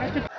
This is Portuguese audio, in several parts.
আচ্ছা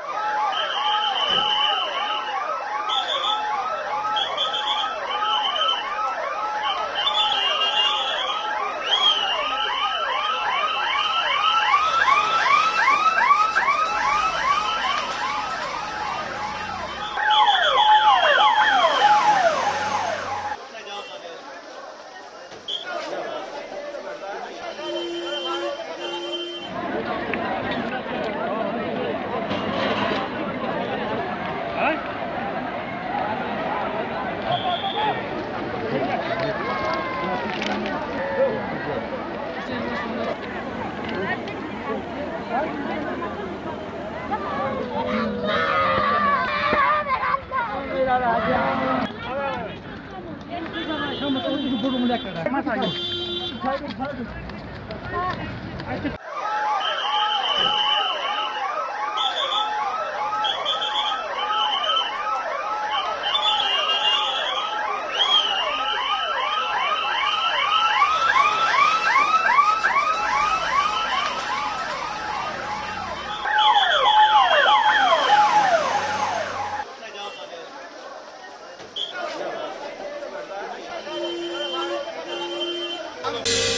Chama todo mundo por moleque, cara. Mas aí. Sai, sai. Hello.